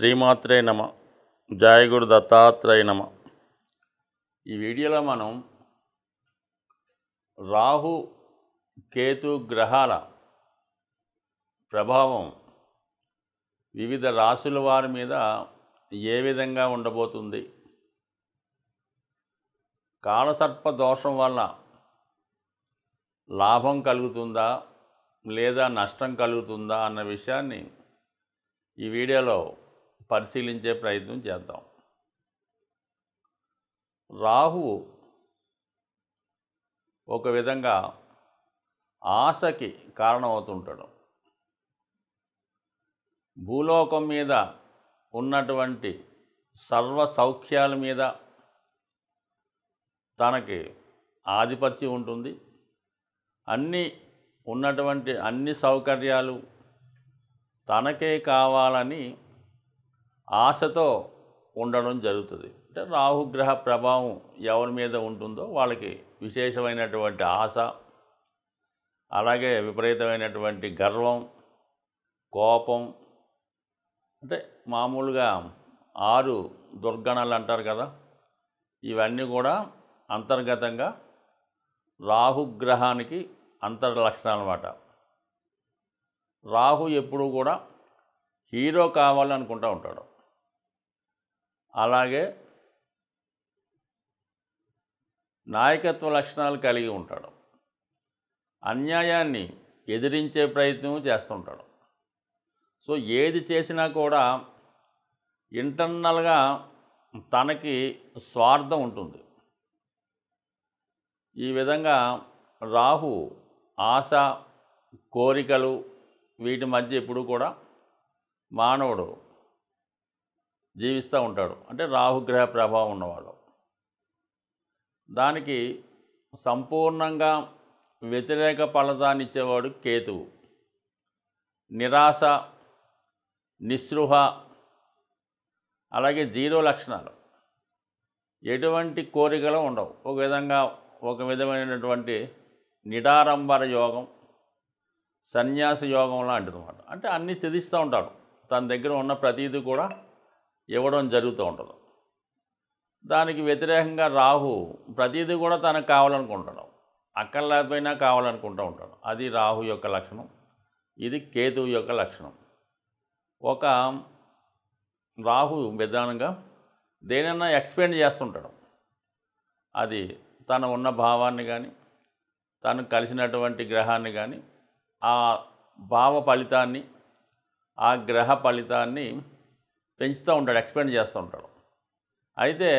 శ్రీమాత్రే నమ జాయగురు దత్తాత్రేయ నమ. ఈ వీడియోలో మనం రాహు కేతు గ్రహాల ప్రభావం వివిధ రాశుల వారి మీద ఏ విధంగా ఉండబోతుంది కాలసర్ప దోషం వల్ల లాభం కలుగుతుందా లేదా నష్టం కలుగుతుందా అన్న విషయాన్ని ఈ వీడియోలో పరిశీలించే ప్రయత్నం చేద్దాం. రాహువు ఒక విధంగా ఆశకి కారణమవుతుంటాడు. భూలోకం మీద ఉన్నటువంటి సర్వ సౌఖ్యాల మీద తనకి ఆధిపత్యం ఉంటుంది. అన్నీ ఉన్నటువంటి అన్ని సౌకర్యాలు తనకే కావాలని ఆశతో ఉండడం జరుగుతుంది. అంటే రాహుగ్రహ ప్రభావం ఎవరి మీద ఉంటుందో వాళ్ళకి విశేషమైనటువంటి ఆశ అలాగే విపరీతమైనటువంటి గర్వం కోపం. అంటే మామూలుగా ఆరు దుర్గణాలు అంటారు కదా ఇవన్నీ కూడా అంతర్గతంగా రాహుగ్రహానికి అంతర్లక్షణాలు అన్నమాట రాహు ఎప్పుడు కూడా హీరో కావాలనుకుంటూ ఉంటాడు. అలాగే నాయకత్వ లక్షణాలు కలిగి ఉంటాడు. అన్యాయాన్ని ఎదిరించే ప్రయత్నం చేస్తుంటాడు. సో ఏది చేసినా కూడా ఇంటర్నల్గా తనకి స్వార్థం ఉంటుంది. ఈ విధంగా రాహు ఆశ కోరికలు వీటి మధ్య ఎప్పుడు కూడా మానవుడు జీవిస్తూ ఉంటాడు. అంటే రాహుగ్రహ ప్రభావం ఉన్నవాడు. దానికి సంపూర్ణంగా వ్యతిరేక ఫలితాన్ని ఇచ్చేవాడు కేతువు. నిరాశ నిస్పృహ అలాగే జీరో లక్షణాలు. ఎటువంటి కోరికలు ఉండవు. ఒక విధంగా ఒక విధమైనటువంటి నిడారంబర యోగం సన్యాస యోగం లాంటిది అనమాట అంటే అన్నీ తెదిస్తూ ఉంటాడు. తన దగ్గర ఉన్న ప్రతీది కూడా ఇవ్వడం జరుగుతూ ఉంటుంది. దానికి వ్యతిరేకంగా రాహు ప్రతిదీ కూడా తనకు కావాలనుకుంటాడు. అక్కడ లేకపోయినా కావాలనుకుంటూ ఉంటాడు. అది రాహు యొక్క లక్షణం. ఇది కేతువు యొక్క లక్షణం. ఒక రాహు విధానంగా దేనన్నా ఎక్స్పెండ్ చేస్తుంటాడు. అది తను ఉన్న భావాన్ని కానీ తను కలిసినటువంటి గ్రహాన్ని కానీ ఆ భావ ఫలితాన్ని ఆ గ్రహ ఫలితాన్ని పెంచుతూ ఉంటాడు ఎక్స్పెండ్ చేస్తూ ఉంటాడు. అయితే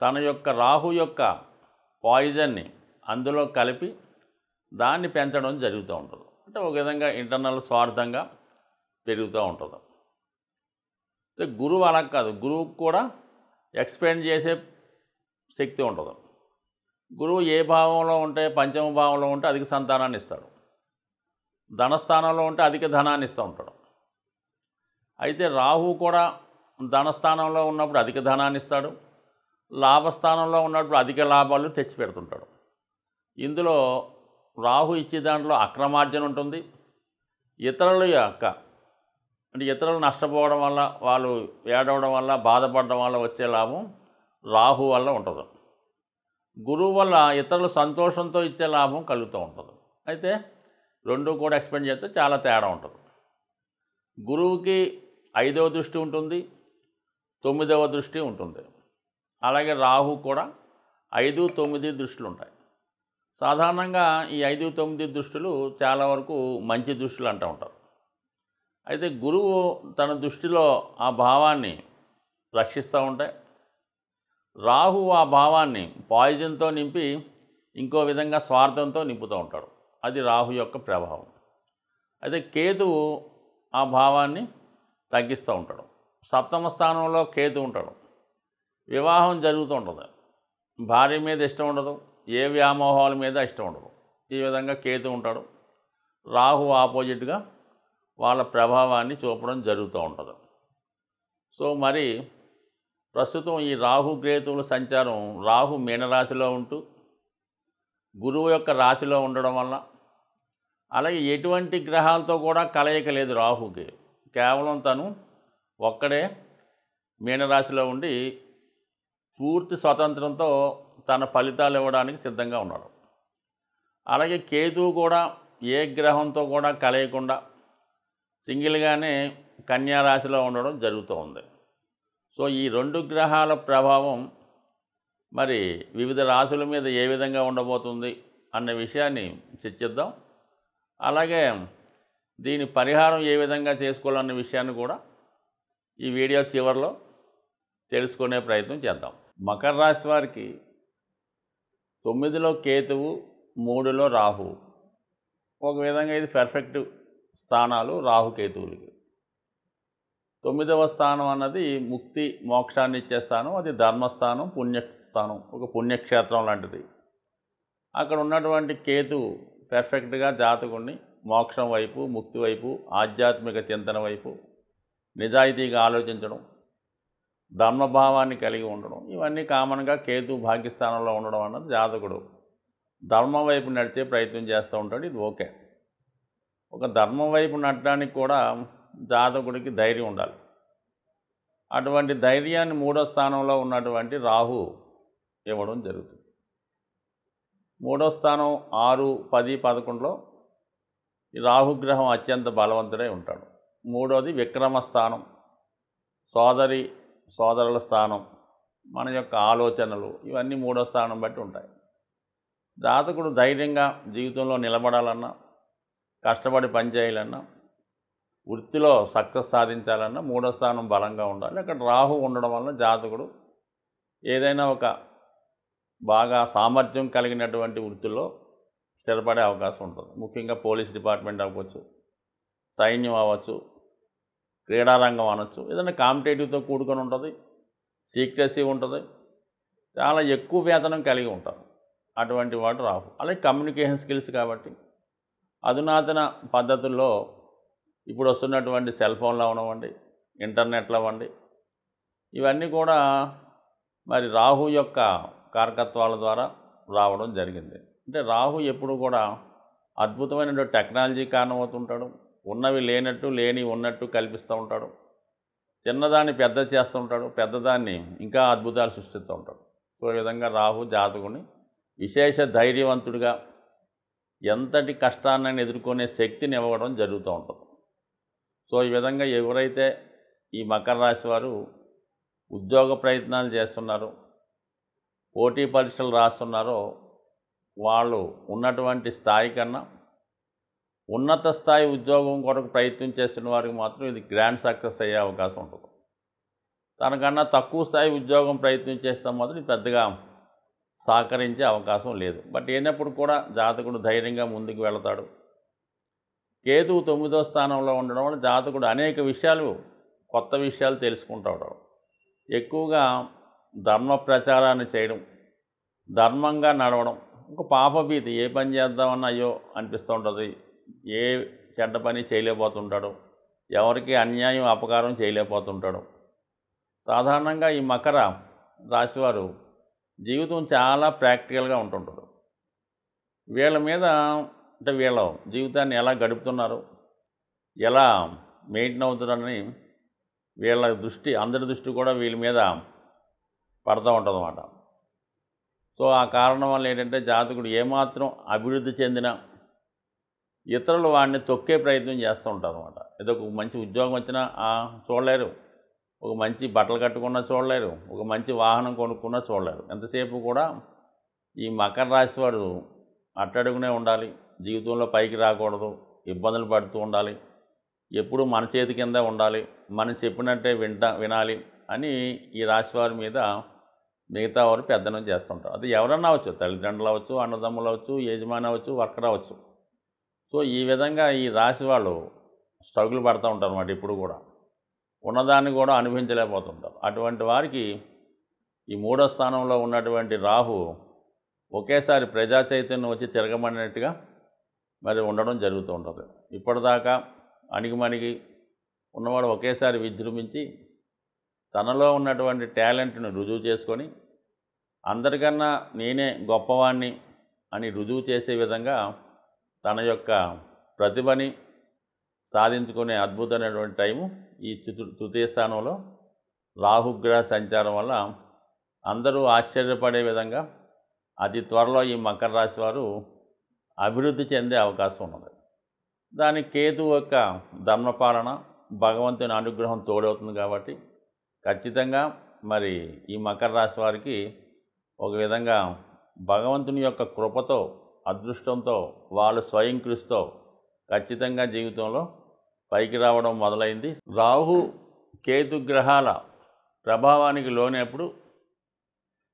తన యొక్క రాహు యొక్క పాయిజన్ని అందులో కలిపి దాన్ని పెంచడం జరుగుతూ ఉంటుంది. అంటే ఒక విధంగా ఇంటర్నల్ స్వార్థంగా పెరుగుతూ ఉంటుంది. అయితే గురువు అలా కాదు గురువుకు కూడా ఎక్స్పెండ్ చేసే శక్తి ఉంటుంది. గురువు ఏ భావంలో ఉంటే పంచమ భావంలో ఉంటే అధిక సంతానాన్ని ఇస్తాడు. ధనస్థానంలో ఉంటే అధిక ధనాన్ని ఇస్తూ ఉంటాడు. అయితే రాహు కూడా ధనస్థానంలో ఉన్నప్పుడు అధిక ధనాన్ని ఇస్తాడు. లాభస్థానంలో ఉన్నప్పుడు అధిక లాభాలు తెచ్చి పెడుతుంటాడు. ఇందులో రాహు ఇచ్చే దాంట్లో అక్రమార్జన ఉంటుంది. ఇతరుల యొక్క అంటే ఇతరులు నష్టపోవడం వల్ల వాళ్ళు ఏడవడం వల్ల బాధపడడం వల్ల వచ్చే లాభం రాహు వల్ల ఉంటుంది. గురువు వల్ల ఇతరులు సంతోషంతో ఇచ్చే లాభం కలుగుతూ ఉంటుంది. అయితే రెండు కూడా ఎక్స్పెండ్ చేస్తే చాలా తేడా ఉంటుంది. గురువుకి ఐదవ దృష్టి ఉంటుంది తొమ్మిదవ దృష్టి ఉంటుంది. అలాగే రాహు కూడా ఐదు తొమ్మిది దృష్టిలు ఉంటాయి. సాధారణంగా ఈ ఐదు తొమ్మిది దృష్టిలు చాలా వరకు మంచి దృష్టిలు అంటూ ఉంటారు. అయితే గురువు తన దృష్టిలో ఆ భావాన్ని రక్షిస్తూ ఉంటాయి రాహు ఆ భావాన్ని పాయిజన్తో నింపి ఇంకో విధంగా స్వార్థంతో నింపుతూ ఉంటాడు. అది రాహు యొక్క ప్రభావం. అయితే కేతువు ఆ భావాన్ని తగ్గిస్తూ ఉంటాడు. సప్తమ స్థానంలో కేతు ఉంటాడు. వివాహం జరుగుతూ ఉంటుంది. భార్య మీద ఇష్టం ఉండదు. ఏ వ్యామోహాల మీద ఇష్టం ఉండదు. ఈ విధంగా కేతు ఉంటాడు. రాహు ఆపోజిట్గా వాళ్ళ ప్రభావాన్ని చూపడం జరుగుతూ ఉంటుంది. సో మరి ప్రస్తుతం ఈ రాహు కేతువుల సంచారం రాహు మీనరాశిలో ఉంటూ గురువు యొక్క రాశిలో ఉండడం వల్ల అలాగే ఎటువంటి గ్రహాలతో కూడా కలయిక లేదు రాహుకి. కేవలం తను ఒక్కడే మీనరాశిలో ఉండి పూర్తి స్వతంత్రంతో తన ఫలితాలు ఇవ్వడానికి సిద్ధంగా ఉన్నాడు. అలాగే కేతువు కూడా ఏ గ్రహంతో కూడా కలయకుండా సింగిల్గానే కన్యా రాశిలో ఉండడం జరుగుతూ ఉంది. సో ఈ రెండు గ్రహాల ప్రభావం మరి వివిధ రాశుల మీద ఏ విధంగా ఉండబోతుంది అన్న విషయాన్ని చర్చిద్దాం. అలాగే దీని పరిహారం ఏ విధంగా చేసుకోవాలన్న విషయాన్ని కూడా ఈ వీడియో చివరిలో తెలుసుకునే ప్రయత్నం చేద్దాం. మకర రాశి వారికి తొమ్మిదిలో కేతువు మూడులో రాహు. ఒక విధంగా ఇది పెర్ఫెక్ట్ స్థానాలు రాహుకేతువులకి తొమ్మిదవ స్థానం అన్నది ముక్తి మోక్షాన్ని ఇచ్చే స్థానం అది ధర్మస్థానం పుణ్యస్థానం ఒక పుణ్యక్షేత్రం లాంటిది. అక్కడ ఉన్నటువంటి కేతు పెర్ఫెక్ట్గా జాతకుణ్ణి మోక్షం వైపు ముక్తి వైపు ఆధ్యాత్మిక చింతన వైపు నిజాయితీగా ఆలోచించడం ధర్మభావాన్ని కలిగి ఉండడం ఇవన్నీ కామన్గా కేతు భాగ్యస్థానంలో ఉండడం అన్నది జాతకుడు ధర్మం వైపు నడిచే ప్రయత్నం చేస్తూ ఉంటాడు. ఇది ఓకే. ఒక ధర్మం వైపు నడడానికి కూడా జాతకుడికి ధైర్యం ఉండాలి. అటువంటి ధైర్యాన్ని మూడో స్థానంలో ఉన్నటువంటి రాహు ఇవ్వడం జరుగుతుంది. మూడో స్థానం ఆరు పది పదకొండులో రాహుగ్రహం అత్యంత బలవంతుడై ఉంటాడు. మూడోది విక్రమ స్థానం సోదరి సోదరుల స్థానం మన యొక్క ఆలోచనలు ఇవన్నీ మూడో స్థానం బట్టి ఉంటాయి. జాతకుడు ధైర్యంగా జీవితంలో నిలబడాలన్నా కష్టపడి పనిచేయాలన్నా వృత్తిలో సక్సెస్ సాధించాలన్నా మూడో స్థానం బలంగా ఉండాలి. అక్కడ రాహు ఉండడం వల్ల జాతకుడు ఏదైనా ఒక బాగా సామర్థ్యం కలిగినటువంటి వృత్తిలో స్థిరపడే అవకాశం ఉంటుంది. ముఖ్యంగా పోలీస్ డిపార్ట్మెంట్ అవ్వచ్చు సైన్యం అవ్వచ్చు క్రీడారంగం అనొచ్చు ఏదైనా కాంపిటేటివ్తో కూడుకొని ఉంటుంది సీక్రెసీ ఉంటుంది చాలా ఎక్కువ వేతనం కలిగి ఉంటారు. అటువంటి వాడు రాహు అలాగే కమ్యూనికేషన్ స్కిల్స్ కాబట్టి అధునాతన పద్ధతుల్లో ఇప్పుడు వస్తున్నటువంటి సెల్ ఫోన్లు అవనివ్వండి ఇంటర్నెట్లు అవ్వండి ఇవన్నీ కూడా మరి రాహు యొక్క కారకత్వాల ద్వారా రావడం జరిగింది. అంటే రాహు ఎప్పుడు కూడా అద్భుతమైన టెక్నాలజీ కారణమవుతుంటాడు. ఉన్నవి లేనట్టు లేని ఉన్నట్టు కల్పిస్తూ ఉంటాడు. చిన్నదాన్ని పెద్ద చేస్తూ ఉంటాడు. పెద్దదాన్ని ఇంకా అద్భుతాలు సృష్టిస్తూ ఉంటాడు. సో ఈ విధంగా రాహు జాతకుని విశేష ధైర్యవంతుడిగా ఎంతటి కష్టాన్ని ఎదుర్కొనే శక్తిని ఇవ్వడం జరుగుతూ ఉంటుంది. సో ఈ విధంగా ఎవరైతే ఈ మకర రాశి వారు ఉద్యోగ ప్రయత్నాలు చేస్తున్నారో పోటీ పరీక్షలు రాస్తున్నారో వాళ్ళు ఉన్నటువంటి స్థాయి కన్నా ఉన్నత స్థాయి ఉద్యోగం కొరకు ప్రయత్నం చేస్తున్న వారికి మాత్రం ఇది గ్రాండ్ సక్సెస్ అయ్యే అవకాశం ఉంటుంది. తనకన్నా తక్కువ స్థాయి ఉద్యోగం ప్రయత్నం చేస్తే మాత్రం ఇది పెద్దగా సహకరించే అవకాశం లేదు. బట్ అయినప్పుడు కూడా జాతకుడు ధైర్యంగా ముందుకు వెళతాడు. కేతు తొమ్మిదో స్థానంలో ఉండడం వల్ల జాతకుడు అనేక విషయాలు కొత్త విషయాలు తెలుసుకుంటాడు ఎక్కువగా ధర్మ ప్రచారాన్ని చేయడం ధర్మంగా నడవడం ఒక పాపభీతి ఏ పని చేద్దామన్నా అయ్యో అనిపిస్తూ ఉంటుంది ఏ చెడ్డ పని చేయలేకపోతుంటాడు. ఎవరికి అన్యాయం అపకారం చేయలేకపోతుంటాడు. సాధారణంగా ఈ మకర రాశివారు జీవితం చాలా ప్రాక్టికల్గా ఉంటుంటారు. వీళ్ళ మీద అంటే వీళ్ళ జీవితాన్ని ఎలా గడుపుతున్నారు? ఎలా మెయింటైన్ అవుతున్నారని వీళ్ళ దృష్టి అందరి దృష్టి కూడా వీళ్ళ మీద పడుతూ ఉంటుంది అన్నమాట సో ఆ కారణం వల్ల ఏంటంటే జాతకుడు ఏమాత్రం అభివృద్ధి చెందిన ఇతరులు వాడిని తొక్కే ప్రయత్నం చేస్తూ ఉంటారు అనమాట ఏదో ఒక మంచి ఉద్యోగం వచ్చినా చూడలేరు. ఒక మంచి బట్టలు కట్టుకున్నా చూడలేరు. ఒక మంచి వాహనం కొనుక్కున్నా చూడలేరు. ఎంతసేపు కూడా ఈ మకర రాశి వాడు అట్టడుగునే ఉండాలి. జీవితంలో పైకి రాకూడదు. ఇబ్బందులు పడుతూ ఉండాలి. ఎప్పుడు మన చేతి కింద ఉండాలి. మనం చెప్పినట్టే వింటా వినాలి అని ఈ రాశి వారి మీద మిగతా వారు పెద్దనం చేస్తుంటారు. అది ఎవరన్నా అవచ్చు తల్లిదండ్రులు అవ్వచ్చు అన్నదమ్ములు అవ్వచ్చు యజమాని అవ్వచ్చు వర్కర్ అవ్వచ్చు. సో ఈ విధంగా ఈ రాశి వాళ్ళు స్ట్రగుల్ పడుతూ ఉంటారు అన్నమాట ఇప్పుడు కూడా. ఉన్నదాన్ని కూడా అనుభవించలేకపోతుంటారు. అటువంటి వారికి ఈ మూడో స్థానంలో ఉన్నటువంటి రాహు ఒకేసారి ప్రజా చైతన్యం వచ్చి తిరగమన్నట్టుగా మరి ఉండడం జరుగుతూ ఉంటుంది. ఇప్పటిదాకా అణిగిమణిగి ఉన్నవాడు ఒకేసారి విజృంభించి తనలో ఉన్నటువంటి టాలెంట్ను రుజువు చేసుకొని అందరికన్నా నేనే గొప్పవాణ్ణి అని రుజువు చేసే విధంగా తన యొక్క ప్రతిభని సాధించుకునే అద్భుతమైనటువంటి టైము ఈ చతు తృతీయ స్థానంలో రాహుగ్రహ సంచారం వల్ల అందరూ ఆశ్చర్యపడే విధంగా అతి త్వరలో ఈ మకర రాశి వారు అభివృద్ధి చెందే అవకాశం ఉన్నది. దానికి కేతు యొక్క ధర్మపాలన భగవంతుని అనుగ్రహం తోడవుతుంది కాబట్టి ఖచ్చితంగా మరి ఈ మకర రాశి వారికి ఒక విధంగా భగవంతుని యొక్క కృపతో అదృష్టంతో వాళ్ళు స్వయం కృషితో ఖచ్చితంగా జీవితంలో పైకి రావడం మొదలైంది. రాహు కేతు గ్రహాల ప్రభావానికి లోనేప్పుడు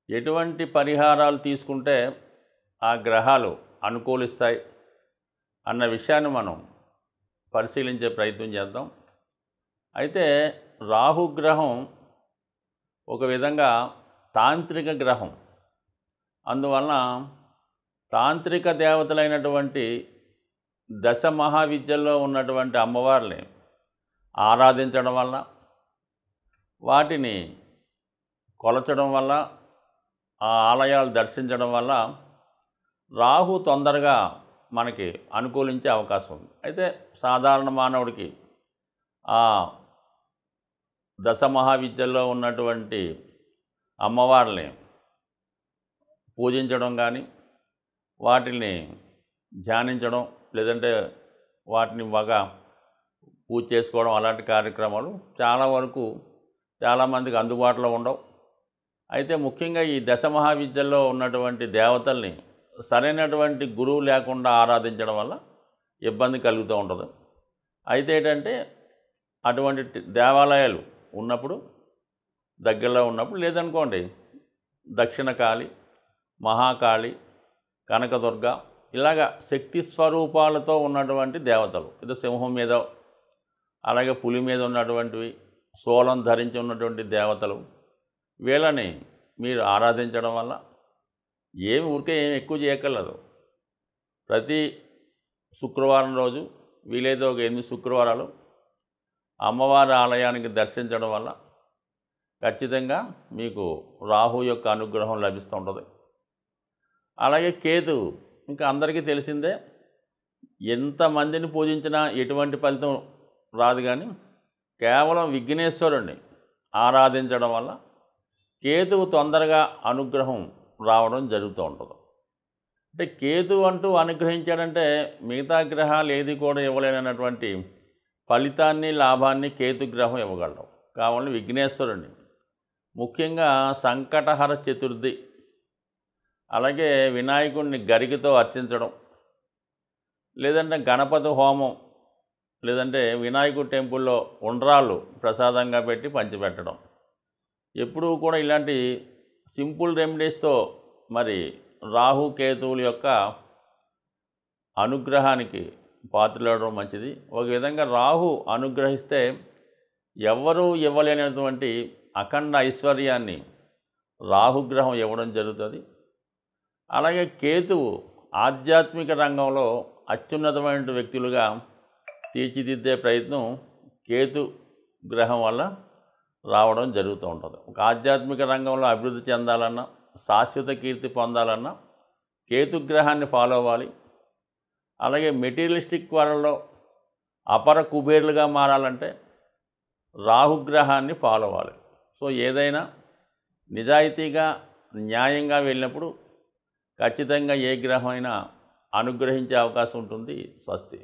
ఎటువంటి పరిహారాలు తీసుకుంటే ఆ గ్రహాలు అనుకూలిస్తాయి అన్న విషయాన్ని మనం పరిశీలించే ప్రయత్నం చేద్దాం. అయితే రాహుగ్రహం ఒక విధంగా తాంత్రిక గ్రహం. అందువలన తాంత్రిక దేవతలైనటువంటి దశ మహావిద్యల్లో ఉన్నటువంటి అమ్మవారిని ఆరాధించడం వల్ల వాటిని కొలచడం వల్ల ఆ ఆలయాలు దర్శించడం వల్ల రాహు తొందరగా మనకి అనుకూలించే అవకాశం ఉంది. అయితే సాధారణ మానవుడికి ఆ దశ మహావిద్యల్లో ఉన్నటువంటి అమ్మవారిని పూజించడం కానీ వాటిని ధ్యానించడం లేదంటే వాటిని బాగా పూజ చేసుకోవడం అలాంటి కార్యక్రమాలు చాలా వరకు చాలామందికి అందుబాటులో ఉండవు. అయితే ముఖ్యంగా ఈ దశ మహావిద్యల్లో ఉన్నటువంటి దేవతల్ని సరైనటువంటి గురువు లేకుండా ఆరాధించడం వల్ల ఇబ్బంది కలుగుతూ ఉంటుంది. అయితే ఏంటంటే అటువంటి దేవాలయాలు ఉన్నప్పుడు దగ్గరలో ఉన్నప్పుడు లేదనుకోండి దక్షిణ కాళి మహాకాళి కనకదుర్గ ఇలాగ శక్తి స్వరూపాలతో ఉన్నటువంటి దేవతలు. ఇది సింహం మీద అలాగే పులి మీద ఉన్నటువంటివి సోలం ధరించి ఉన్నటువంటి దేవతలు వీళ్ళని మీరు ఆరాధించడం వల్ల ఏమి ఊరికే ఏమి ఎక్కువ చేయక్కర్లేదు. ప్రతి శుక్రవారం రోజు వీలైతే ఒక ఎనిమిది శుక్రవారాలు అమ్మవారి ఆలయానికి దర్శించడం వల్ల ఖచ్చితంగా మీకు రాహు యొక్క అనుగ్రహం లభిస్తూ ఉంటుంది. అలాగే కేతు ఇంకా అందరికీ తెలిసిందే ఎంతమందిని పూజించినా ఎటువంటి ఫలితం రాదు కానీ కేవలం విఘ్నేశ్వరుణ్ణి ఆరాధించడం వల్ల కేతువు తొందరగా అనుగ్రహం రావడం జరుగుతూ ఉంటుంది. అంటే కేతు అంటూ అనుగ్రహించాడంటే మిగతా గ్రహాలు ఏది కూడా ఇవ్వలేనటువంటి ఫలితాన్ని లాభాన్ని కేతు గ్రహం ఇవ్వగలడు. కావాలని విఘ్నేశ్వరుని ముఖ్యంగా సంకటహర చతుర్థి. అలాగే వినాయకుడిని గరికతో అర్చించడం. లేదంటే గణపతి హోమం. లేదంటే వినాయకుడి టెంపుల్లో ఉండ్రాళ్ళు ప్రసాదంగా పెట్టి పంచిపెట్టడం. ఎప్పుడూ కూడా ఇలాంటి సింపుల్ రెమెడీస్తో మరి రాహు కేతువుల యొక్క అనుగ్రహానికి పాత్రలవడం మంచిది. ఒక విధంగా రాహు అనుగ్రహిస్తే ఎవ్వరూ ఇవ్వలేనటువంటి అఖండ ఐశ్వర్యాన్ని రాహుగ్రహం ఇవ్వడం జరుగుతుంది. అలాగే కేతువు ఆధ్యాత్మిక రంగంలో అత్యున్నతమైన వ్యక్తులుగా తీర్చిదిద్దే ప్రయత్నం కేతు గ్రహం వల్ల రావడం జరుగుతూ ఉంటుంది. ఒక ఆధ్యాత్మిక రంగంలో అభివృద్ధి చెందాలన్నా శాశ్వత కీర్తి పొందాలన్నా కేతుగ్రహాన్ని ఫాలో అవ్వాలి. అలాగే మెటీరియలిస్టిక్ వరల్డ్లో అపర కుబేర్లుగా మారాలంటే రాహుగ్రహాన్ని ఫాలో అవ్వాలి. సో ఏదైనా నిజాయితీగా న్యాయంగా వెళ్ళినప్పుడు ఖచ్చితంగా ఏ గ్రహం అయినా అనుగ్రహించే అవకాశం ఉంటుంది స్వస్తి.